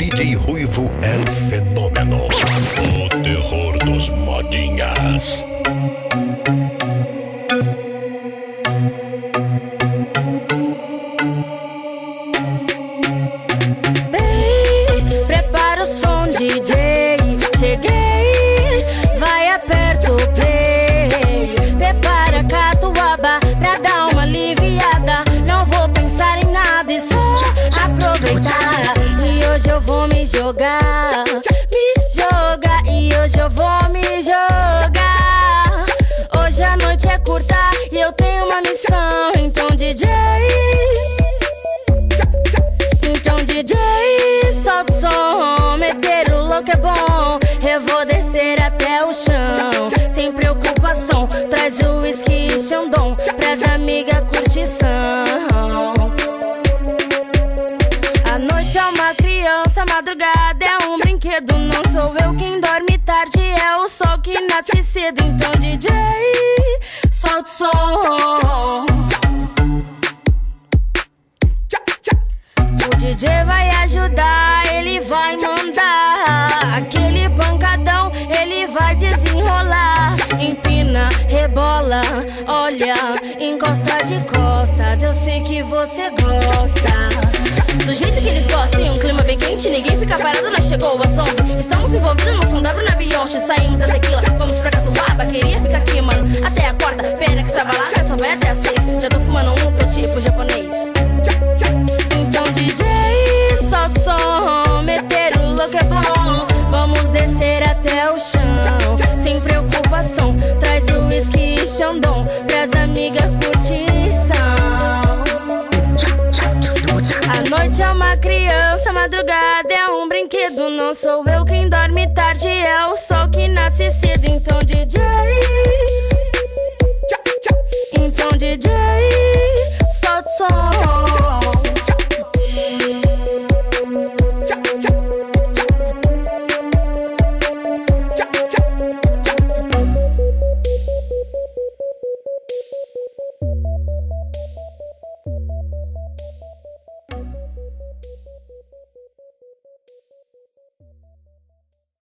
DJ Ruivo El Fenômeno. O terror dos modinhas. Hoje eu vou me jogar. Hoje a noite é curta e eu tenho uma missão. Então, DJ. Então DJ, solta o som Meter o louco é bom Eu vou descer até o chão Sem preocupação Traz o whisky e Xandão Pras amigas curtição A noite é uma criança, madrugada sou eu quem dorme tarde, é o sol que nasce cedo Então DJ, solta o som O DJ vai ajudar, ele vai mandar aquele pancadão, ele vai desenrolar. Empina, rebola, olha, encosta de costas. Eu sei que você gosta. Do jeito que eles gostam, um clima bem quente, ninguém fica parado, nós chegou às 11. Estamos envolvidos no som da Bruna Beyoncé, saímos da tequila, vamos pra Catuaba, queria ficar aqui, mano. Até a quarta, pena que essa balada só vai até às seis. Já tô fumando um, tô tipo japonês. Então DJ, solta som, meter o louco é bom. Vamos descer até o chão, sem preocupação. Traz o whisky e Xandão, pras amigas curtição. A noite é uma criança, a madrugada é um brinquedo Não sou eu quem dorme tarde, é o sol que nasce cedo. Então DJ Então DJ, solta o som